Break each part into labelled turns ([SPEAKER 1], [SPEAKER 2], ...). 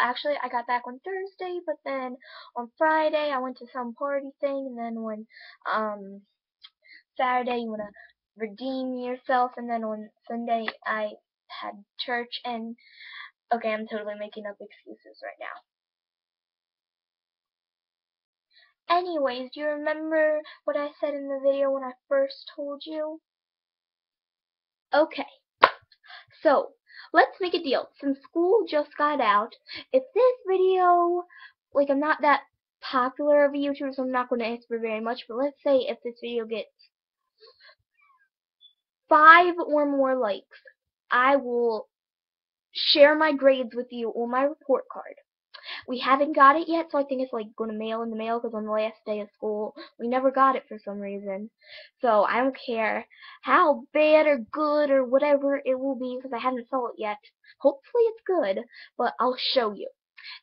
[SPEAKER 1] actually, I got back on Thursday, but then on Friday I went to some party thing, and then on um Saturday you wanna redeem yourself, and then on Sunday I had church, and okay, I'm totally making up excuses right now. Anyways, do you remember what I said in the video when I first told you? Okay, so let's make a deal. Since school just got out, if this video, like I'm not that popular of a YouTuber, so I'm not going to ask for very much, but let's say if this video gets five or more likes, I will share my grades with you on my report card. We haven't got it yet, so I think it's like going to mail in the mail because on the last day of school, we never got it for some reason. So I don't care how bad or good or whatever it will be because I haven't saw it yet. Hopefully it's good, but I'll show you.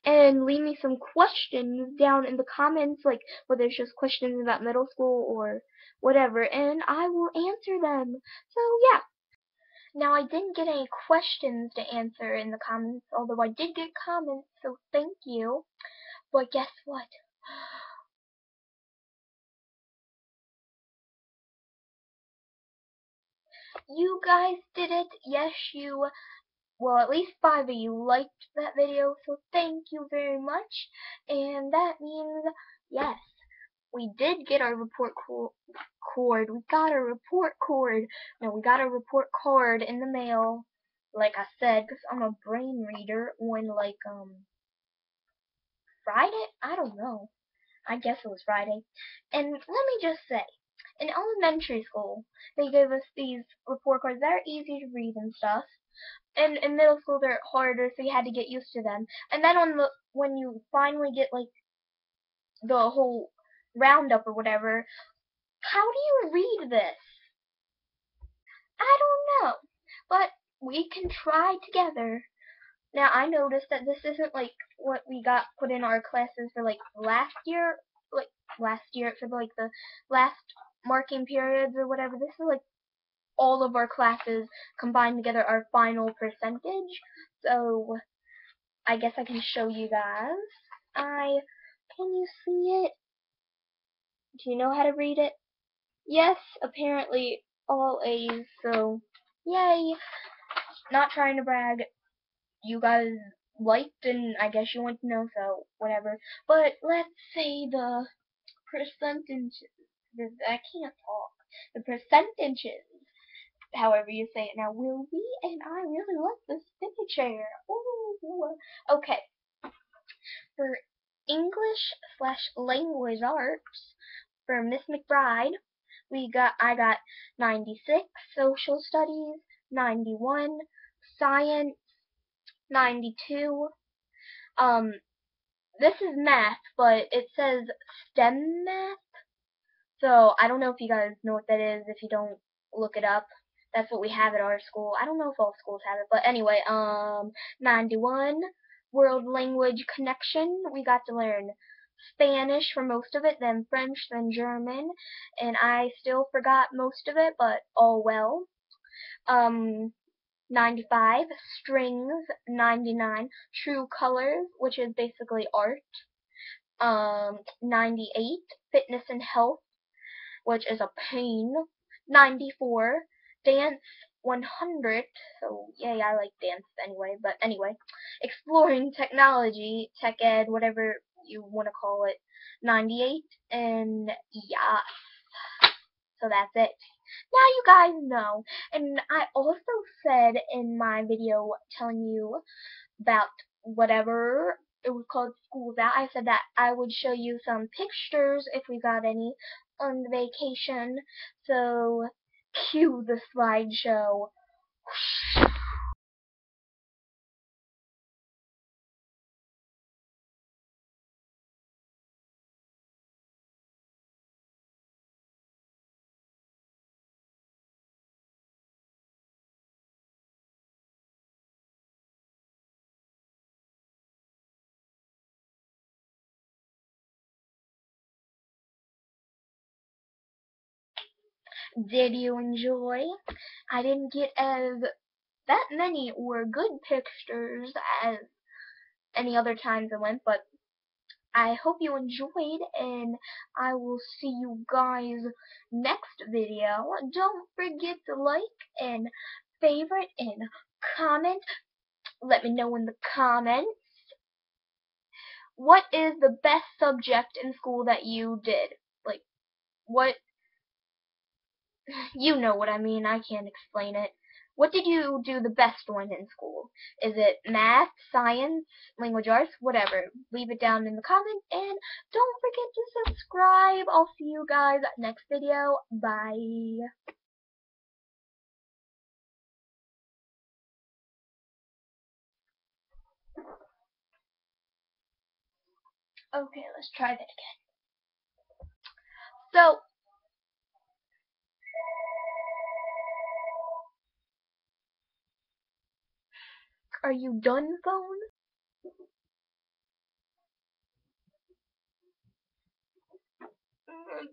[SPEAKER 1] And leave me some questions down in the comments, like whether it's just questions about middle school or whatever, and I will answer them. So yeah. Now, I didn't get any questions to answer in the comments, although I did get comments, so thank you. But guess what? You guys did it. Yes, you, well, at least five of you liked that video, so thank you very much. And that means, yes, we did get our report cord. We got a report cord. No, we got a report card in the mail. Like I said, because I'm a brain reader when like um Friday. I don't know. I guess it was Friday. And let me just say, in elementary school, they gave us these report cards that are easy to read and stuff. And in middle school, they're harder, so you had to get used to them. And then on the when you finally get like the whole roundup or whatever. How do you read this? I don't know, but we can try together. Now I noticed that this isn't like what we got put in our classes for like last year, like last year for like the last marking periods or whatever. This is like all of our classes combined together our final percentage. So I guess I can show you guys. I can you see it? Do you know how to read it? Yes, apparently all A's, so yay. Not trying to brag. You guys liked and I guess you want to know, so whatever. But let's say the percentages. I can't talk. The percentages, however you say it now, will be, and I really like the spinny chair. Ooh. Okay. For English slash language arts, for Miss McBride, we got I got 96, social studies 91, science 92. Um, this is math, but it says STEM math. So I don't know if you guys know what that is. If you don't, look it up. That's what we have at our school. I don't know if all schools have it, but anyway, um, 91 world language connection. We got to learn Spanish for most of it, then French, then German, and I still forgot most of it, but all well. Um, 95, strings, 99, true colors, which is basically art. Um, 98, fitness and health, which is a pain. 94, dance, 100, so yay, I like dance anyway, but anyway, exploring technology, tech ed, whatever you want to call it 98 and yeah. So that's it. Now you guys know. And I also said in my video telling you about whatever it was called school that I said that I would show you some pictures if we got any on the vacation. So cue the slideshow Did you enjoy? I didn't get as that many or good pictures as any other times I went, but I hope you enjoyed, and I will see you guys next video. Don't forget to like and favorite and comment. Let me know in the comments. What is the best subject in school that you did? Like, what? You know what I mean. I can't explain it. What did you do the best one in school? Is it math, science, language arts, whatever? Leave it down in the comments and don't forget to subscribe. I'll see you guys next video. Bye. Okay, let's try that again. So, Are you done, phone?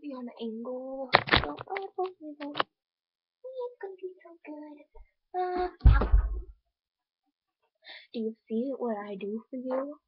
[SPEAKER 1] Be on the angle. So, oh, it's gonna be so good. Uh, do you see what I do for you?